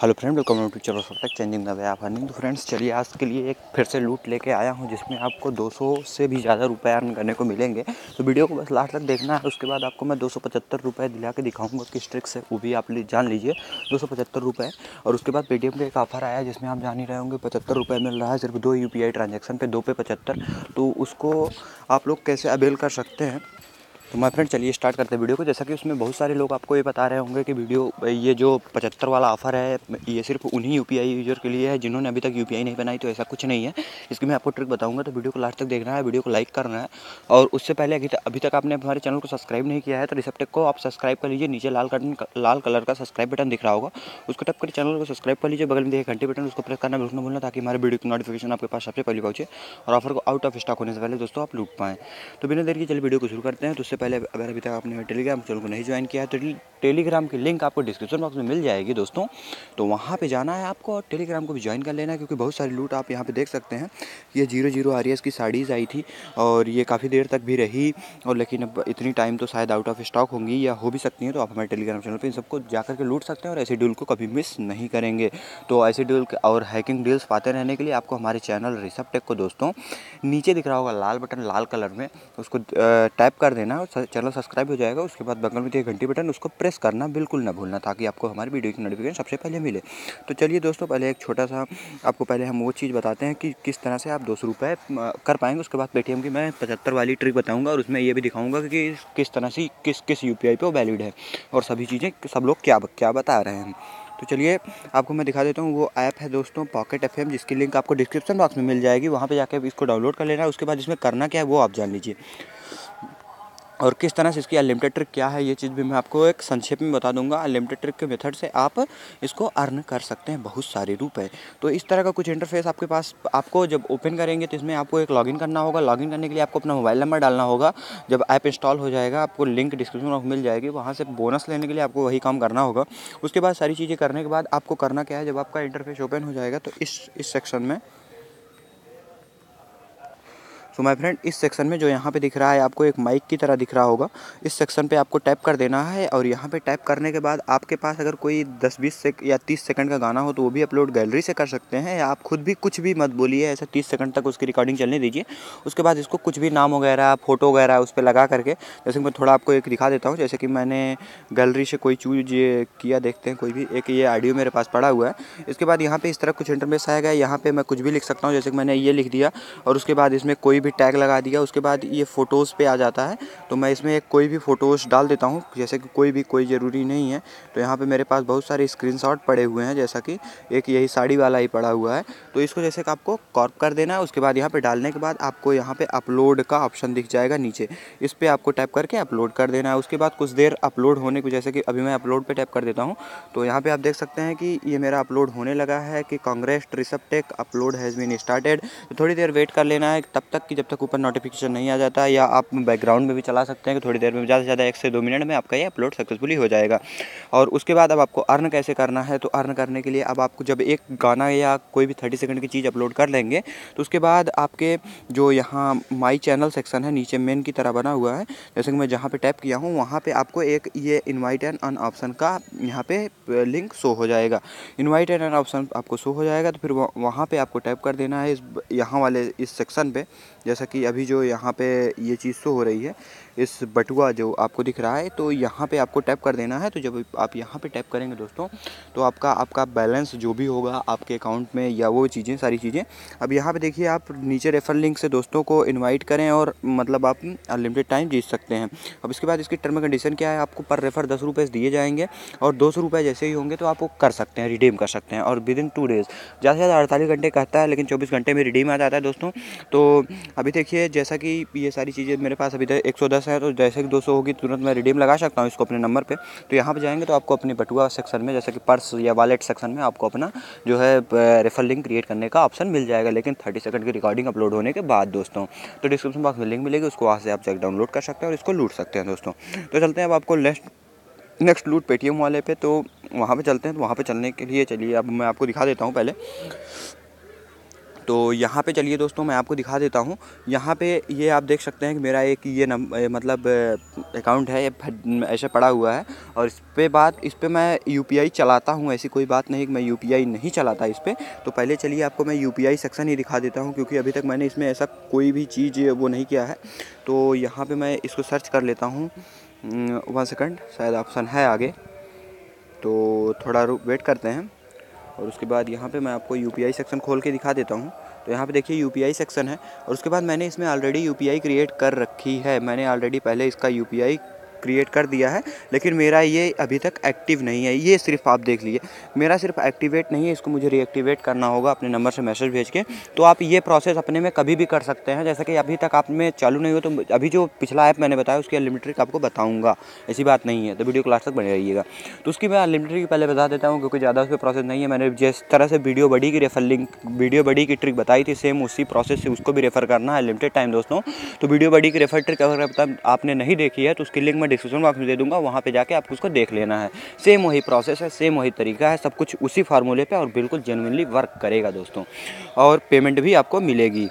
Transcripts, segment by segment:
Hello friend, welcome to चलो सब तक चेंजिंग द वे आप अर्निंग तो फ्रेंड्स, चलिए आज के लिए एक फिर से लूट लेके आया हूँ, जिसमें आपको 200 से भी ज़्यादा रुपए अर्न करने को मिलेंगे। तो वीडियो को बस लास्ट तक देखना है, उसके बाद आपको मैं दो सौ पचहत्तर रुपये दिला के दिखाऊँगा किस ट्रिक से, वो भी आप जान लीजिए। दो सौ पचहत्तर रुपये और उसके बाद पेटीएम का एक ऑफ़र आया जिसमें आप जान ही रहे होंगे, पचहत्तर रुपये मिल रहा है सिर्फ़ दो यू पी आई ट्रांजेक्शन पे, दो पे पचहत्तर। तो उसको आप लोग कैसे अवेल कर सकते हैं तो माय फ्रेंड, चलिए स्टार्ट करते हैं वीडियो को। जैसा कि उसमें बहुत सारे लोग आपको ये बता रहे होंगे कि वीडियो, ये जो पचहत्तर वाला ऑफ़र है, ये सिर्फ़ उन्हीं यूपीआई यूज़र के लिए है, जिन्होंने अभी तक यूपीआई नहीं बनाई तो ऐसा कुछ नहीं है। इसकी मैं आपको ट्रिक बताऊँगा तो वीडियो को लास्ट तक देखना है, वीडियो को लाइक करना है। और उससे पहले अभी तक अभी तक आपने हमारे चैनल को सब्सक्राइब नहीं किया है तो रिसेप्टेक को आप सब्सक्राइब कर लीजिए। नीचे लाल कटन लाल कलर का सब्सक्राइब बटन दिख रहा होगा। उसको टप कर चैनल को सब्सक्राइब कर लीजिए, बगल में देखिए घंटे बटन उसको प्रेस करना बिल्कुल भूलना, ताकि हमारे वीडियो की नोटिफिकेशन आपके पास सबसे पहले पहुँचे और ऑफ़र को आउट ऑफ़ स्टॉक होने से पहले दोस्तों आप लूट पाएँ। तो बिना देर की चलिए वीडियो को शुरू करते हैं तो उससे पहले अगर अभी तक आपने टेलीग्राम चैनल को नहीं ज्वाइन किया है तो टेलीग्राम की लिंक आपको डिस्क्रिप्शन बॉक्स में मिल जाएगी दोस्तों। तो वहाँ पे जाना है आपको और टेलीग्राम को भी ज्वाइन कर लेना है क्योंकि बहुत सारी लूट आप यहाँ पे देख सकते हैं। ये ज़ीरो ज़ीरो आर की साड़ीज़ आई थी और ये काफ़ी देर तक भी रही और लेकिन अब इतनी टाइम तो शायद आउट ऑफ़ स्टॉक होंगी या हो भी सकती हैं तो आप हमारे टेलीग्राम चैनल पर इन सबको जा करके लूट सकते हैं और ऐसे डील को कभी मिस नहीं करेंगे। तो ऐसे डील और हैकिंग डील्स पाते रहने के लिए आपको हमारे चैनल रिसप टेक को दोस्तों नीचे दिख रहा होगा लाल बटन लाल कलर में, उसको टाइप कर देना और चैनल सब्सक्राइब हो जाएगा, उसके बाद बगल में दिए घंटी बटन, उसको प्रेस करना बिल्कुल ना भूलना, ताकि आपको हमारी वीडियो की नोटिफिकेशन सबसे पहले मिले। तो चलिए दोस्तों, पहले एक छोटा सा, आपको पहले हम वो चीज़ बताते हैं कि किस तरह से आप दो सौ रुपये कर पाएँगे, उसके बाद पेटीएम की मैं पचहत्तर वाली ट्रिक बताऊँगा, और उसमें ये भी दिखाऊँगा कि किस तरह से, किस किस यू पी वो वैलिड है, और सभी चीज़ें, सब लोग क्या क्या बता रहे हैं। तो चलिए, आपको मैं दिखा देता हूँ, वो ऐप है दोस्तों पॉकेट एफएम जिसकी लिंक आपको डिस्क्रिप्शन बॉक्स में मिल जाएगी, वहाँ पे जाकर इसको डाउनलोड कर लेना, उसके बाद इसमें करना क्या है वो आप जान लीजिए। और किस तरह से इसकी अनलिमिटेड ट्रिक क्या है, ये चीज़ भी मैं आपको एक संक्षेप में बता दूँगा। अनलिमिटेड ट्रिक के मेथड से आप इसको अर्न कर सकते हैं बहुत सारे रुपए। तो इस तरह का कुछ इंटरफेस आपके पास, आपको जब ओपन करेंगे तो इसमें आपको एक लॉगिन करना होगा। लॉगिन करने के लिए आपको अपना मोबाइल नंबर डालना होगा। जब ऐप इंस्टॉल हो जाएगा, आपको लिंक डिस्क्रिप्शन में मिल जाएगी। वहाँ से बोनस लेने के लिए आपको वही काम करना होगा। उसके बाद सारी चीज़ें करने के बाद आपको करना क्या है, जब आपका इंटरफेस ओपन हो जाएगा तो इस इस सेक्शन में सो माय फ्रेंड इस सेक्शन में जो यहाँ पे दिख रहा है, आपको एक माइक की तरह दिख रहा होगा। इस सेक्शन पे आपको टैप कर देना है और यहाँ पे टैप करने के बाद आपके पास अगर कोई 10-20 सेक या 30 सेकंड का गाना हो तो वो भी अपलोड गैलरी से कर सकते हैं। या आप खुद भी कुछ भी मत बोलिए, ऐसे तीस सेकंड तक उसकी रिकॉर्डिंग चलने दीजिए। उसके बाद इसको कुछ भी नाम वगैरह फ़ोटो वगैरह उस पर लगा करके, जैसे मैं थोड़ा आपको एक दिखा देता हूँ। जैसे कि मैंने गैलरी से कोई चूज़ किया, देखते हैं कोई भी, एक ये आडियो मेरे पास पड़ा हुआ है। इसके बाद यहाँ पर इस तरह कुछ इंटरमेस आएगा यहाँ पर मैं कुछ भी लिख सकता हूँ, जैसे कि मैंने ये लिख दिया और उसके बाद इसमें कोई भी भी टैग लगा दिया, उसके बाद ये फ़ोटोज़ पे आ जाता है। तो मैं इसमें एक कोई भी फ़ोटोज़ डाल देता हूँ, जैसे कि कोई भी, कोई ज़रूरी नहीं है। तो यहाँ पे मेरे पास बहुत सारे स्क्रीनशॉट पड़े हुए हैं, जैसा कि एक यही साड़ी वाला ही पड़ा हुआ है। तो इसको जैसे कि आपको कॉर्प कर देना है, उसके बाद यहाँ पर डालने के बाद आपको यहाँ पर अपलोड का ऑप्शन दिख जाएगा नीचे। इस पर आपको टैप करके अपलोड कर देना है। उसके बाद कुछ देर अपलोड होने को, जैसे कि अभी मैं अपलोड पर टैप कर देता हूँ तो यहाँ पर आप देख सकते हैं कि ये मेरा अपलोड होने लगा है कि कांग्रेस ट्रिसपटेक अपलोड हैज़ बीन स्टार्टेड तो थोड़ी देर वेट कर लेना है, तब तक कि जब तक ऊपर नोटिफिकेशन नहीं आ जाता या आप बैकग्राउंड में भी चला सकते हैं कि थोड़ी देर में ज़्यादा से ज़्यादा एक से दो मिनट में आपका ये अपलोड सक्सेसफुली हो जाएगा। और उसके बाद अब आपको अर्न कैसे करना है तो अर्न करने के लिए अब आपको जब एक गाना या कोई भी थर्टी सेकेंड की चीज़ अपलोड कर लेंगे तो उसके बाद आपके जो यहाँ माई चैनल सेक्शन है, नीचे मेन की तरह बना हुआ है, जैसे कि मैं जहाँ पर टैप किया हूँ, वहाँ पर आपको एक ये इन्वाइट एंड अन ऑप्शन का यहाँ पे लिंक शो हो जाएगा। इन्वाइट एंड अन ऑप्शन आपको शो हो जाएगा तो फिर वहाँ पर आपको टैप कर देना है इस, यहाँ वाले इस सेक्शन पे। जैसा कि अभी जो यहाँ पे ये चीज़ तो हो रही है इस बटुआ जो आपको दिख रहा है तो यहाँ पे आपको टैप कर देना है। तो जब आप यहाँ पे टैप करेंगे दोस्तों तो आपका आपका बैलेंस जो भी होगा आपके अकाउंट में या वो चीज़ें, सारी चीज़ें। अब यहाँ पे देखिए, आप नीचे रेफर लिंक से दोस्तों को इनवाइट करें और मतलब आप अनलिमिटेड टाइम जीत सकते हैं। अब इसके बाद इसकी टर्म कंडीशन क्या है, आपको पर रेफर दस रुपये दिए जाएँगे और दो सौ रुपये जैसे ही होंगे तो आप वो कर सकते हैं, रिडीम कर सकते हैं और विद इन टू डेज़ ज़्यादा से ज़्यादा अड़तालीस घंटे कहता है, लेकिन चौबीस घंटे में रिडीम आ जाता है दोस्तों। तो अभी देखिए, जैसा कि ये सारी चीज़ें मेरे पास अभी तक एक सौ दस है तो जैसे कि दो सौ होगी, तुरंत मैं रिडीम लगा सकता हूँ इसको अपने नंबर पे। तो यहाँ पे जाएँगे तो आपको अपनी बटुआ सेक्शन में, जैसे कि पर्स या वॉलेट सेक्शन में आपको अपना जो है रेफर लिंक क्रिएट करने का ऑप्शन मिल जाएगा। लेकिन थर्टी सेकंड की रिकॉर्डिंग अपलोड होने के बाद दोस्तों तो डिस्क्रिप्शन बॉक्स में लिंक मिलेगी, उसको वहाँ से आप चेक डाउनलोड कर सकते हैं और इसको लूट सकते हैं दोस्तों। तो चलते हैं अब आपको नेक्स्ट नेक्स्ट लूट पेटीएम वाले पे। तो वहाँ पे चलते हैं तो वहाँ पे चलने के लिए चलिए, अब मैं आपको दिखा देता हूँ पहले। तो यहाँ पे चलिए दोस्तों, मैं आपको दिखा देता हूँ। यहाँ पे ये आप देख सकते हैं कि मेरा एक ये नम मतलब अकाउंट है ऐसे पड़ा हुआ है। और इस पर बात, इस पर मैं यूपीआई चलाता हूँ, ऐसी कोई बात नहीं कि मैं यूपीआई नहीं चलाता इस पर तो पहले चलिए आपको मैं यूपीआई सेक्शन ही दिखा देता हूँ, क्योंकि अभी तक मैंने इसमें ऐसा कोई भी चीज़ वो नहीं किया है। तो यहाँ पर मैं इसको सर्च कर लेता हूँ। वन सेकंड शायद ऑप्शन है आगे। तो थोड़ा वेट करते हैं। और उसके बाद यहाँ पे मैं आपको यूपीआई सेक्शन खोल के दिखा देता हूँ। तो यहाँ पे देखिए यूपीआई सेक्शन है और उसके बाद मैंने इसमें ऑलरेडी यूपीआई क्रिएट कर रखी है। मैंने ऑलरेडी पहले इसका यूपीआई क्रिएट कर दिया है, लेकिन मेरा ये अभी तक एक्टिव नहीं है। ये सिर्फ़ आप देख लीजिए। मेरा सिर्फ़ एक्टिवेट नहीं है, इसको मुझे रीएक्टिवेट करना होगा अपने नंबर से मैसेज भेज के। तो आप ये प्रोसेस अपने में कभी भी कर सकते हैं, जैसे कि अभी तक आप में चालू नहीं हो तो अभी जो पिछला ऐप मैंने बताया, उसकी अनलिमिटेड आपको बताऊँगा। ऐसी बात नहीं है तो वीडियो क्लास तक बने रहिएगा। तो उसकी मैं अनलिमिटेड की पहले बता देता हूँ, क्योंकि ज़्यादा उस पर प्रोसेस नहीं है। मैंने जिस तरह से वीडियो बड़ी की रेफर लिंक वीडियो बड़ी की ट्रिक बताई थी सेम उसी प्रोसेस से उसको भी रेफर करना है लिमिटेड टाइम दोस्तों। तो वीडियो बड़ी की रेफर ट्रिक अगर आपने नहीं देखी है तो उसकी लिंक मैं डिस्क्रिप्शन बॉक्स में दे दूँगा, वहाँ पे जाके आपको उसको देख लेना है। सेम वही प्रोसेस है सेम वही तरीका है, सब कुछ उसी फार्मूले पे और बिल्कुल जेनुनली वर्क करेगा दोस्तों। और पेमेंट भी आपको मिलेगी।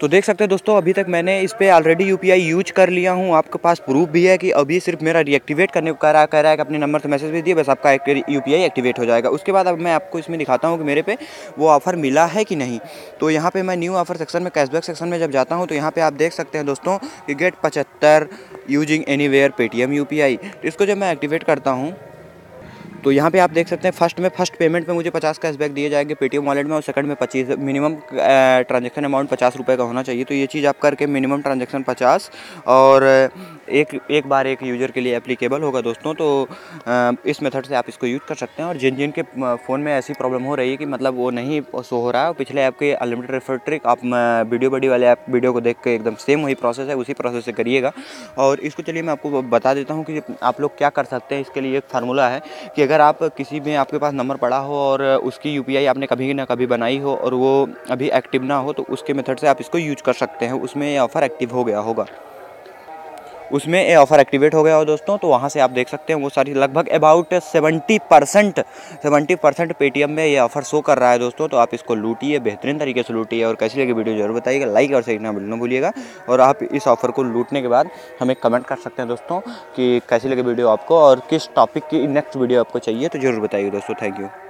तो देख सकते हैं दोस्तों, अभी तक मैंने इस पर ऑलरेडी यूपीआई यूज़ कर लिया हूँ। आपके पास प्रूफ भी है कि अभी सिर्फ़ मेरा रिएक्टिवेट करने को कह रहा कह रहा है कि अपने नंबर से मैसेज भेज दिए बस आपका यूपीआई एक्टिवेट हो जाएगा। उसके बाद अब मैं आपको इसमें दिखाता हूँ कि मेरे पे वो ऑफ़र मिला है कि नहीं। तो यहाँ पर मैं न्यू ऑफ़र सेक्शन में कैशबैक सेक्शन में जब जाता हूँ तो यहाँ पर आप देख सकते हैं दोस्तों, कि गेट पचहत्तर using anywhere Paytm you इसको जब मैं एक्टिवेट करता हूँ तो यहाँ पे आप देख सकते हैं फ़र्स्ट में फ़र्स्ट पेमेंट में मुझे पचास कैशबैक दिए जाएँगे पेटीएम वॉलेट में और सेकंड में पच्चीस मिनिमम ट्रांजेक्शन अमाउंट पचास रुपये का होना चाहिए। तो ये चीज़ आप करके मिनिमम ट्रांजेक्शन पचास और एक एक बार एक यूज़र के लिए एप्लीकेबल होगा दोस्तों। तो इस मेथड से आप इसको यूज़ कर सकते हैं और जिन जिन के फ़ोन में ऐसी प्रॉब्लम हो रही है कि मतलब वो नहीं सो हो रहा है पिछले ऐप के अनलिमिटेड रेफर ट्रिक आप वीडियो बड़ी वाले ऐप वीडियो को देख के एकदम सेम वही प्रोसेस है, उसी प्रोसेस से करिएगा। और इसको चलिए मैं आपको बता देता हूँ कि आप लोग क्या कर सकते हैं, इसके लिए एक फार्मूला है कि अगर आप किसी में आपके पास नंबर पड़ा हो और उसकी यूपीआई आपने कभी ना कभी बनाई हो और वो अभी एक्टिव ना हो तो उसके मेथड से आप इसको यूज़ कर सकते हैं। उसमें ये ऑफ़र एक्टिव हो गया होगा। उसमें ये ऑफ़र एक्टिवेट हो गया हो दोस्तों तो वहाँ से आप देख सकते हैं वो सारी लगभग about seventy percent seventy percent Paytm में ये ऑफ़र शो कर रहा है दोस्तों तो आप इसको लूटिए, बेहतरीन तरीके से लूटिए और कैसी लगी वीडियो ज़रूर बताइएगा लाइक और शेयर ना भूलिएगा और आप इस ऑफ़र को लूटने के बाद हमें कमेंट कर सकते हैं दोस्तों कि कैसी लगी वीडियो आपको और किस टॉपिक की नेक्स्ट वीडियो आपको चाहिए तो ज़रूर बताइए दोस्तों थैंक यू